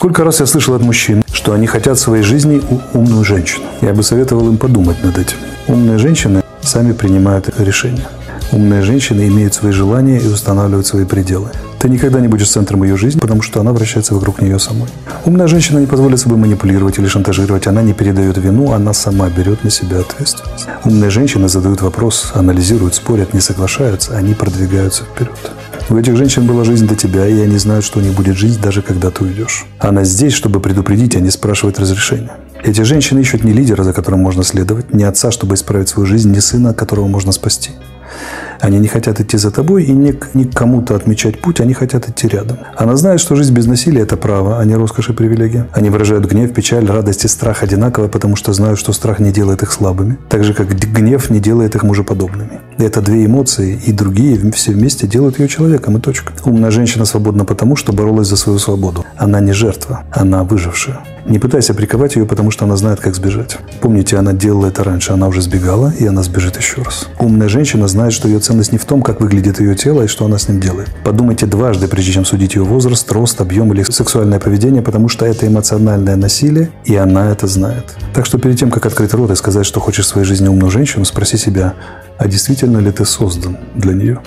Сколько раз я слышал от мужчин, что они хотят своей жизни умную женщину. Я бы советовал им подумать над этим. Умные женщины сами принимают решения. Умные женщины имеют свои желания и устанавливают свои пределы. Ты никогда не будешь центром ее жизни, потому что она вращается вокруг нее самой. Умная женщина не позволит собой манипулировать или шантажировать. Она не передает вину, она сама берет на себя ответственность. Умные женщины задают вопрос, анализируют, спорят, не соглашаются. Они продвигаются вперед. У этих женщин была жизнь до тебя, и они знают, что у них будет жизнь, даже когда ты уйдешь. Она здесь, чтобы предупредить, а не спрашивать разрешения. Эти женщины ищут не лидера, за которым можно следовать, не отца, чтобы исправить свою жизнь, не сына, которого можно спасти. Они не хотят идти за тобой и не, не к кому-то отмечать путь, они хотят идти рядом. Она знает, что жизнь без насилия – это право, а не роскошь и привилегия. Они выражают гнев, печаль, радость и страх одинаково, потому что знают, что страх не делает их слабыми, так же, как гнев не делает их мужеподобными. Это две эмоции, и другие все вместе делают ее человеком, и точка. Умная женщина свободна потому, что боролась за свою свободу. Она не жертва, она выжившая. Не пытайся приковать ее, потому что она знает, как сбежать. Помните, она делала это раньше, она уже сбегала, и она сбежит еще раз. Умная женщина знает, что ее ценность не в том, как выглядит ее тело и что она с ним делает. Подумайте дважды, прежде чем судить ее возраст, рост, объем или сексуальное поведение, потому что это эмоциональное насилие, и она это знает. Так что перед тем, как открыть рот и сказать, что хочешь в своей жизни умную женщину, спроси себя, а действительно ли ты создан для нее?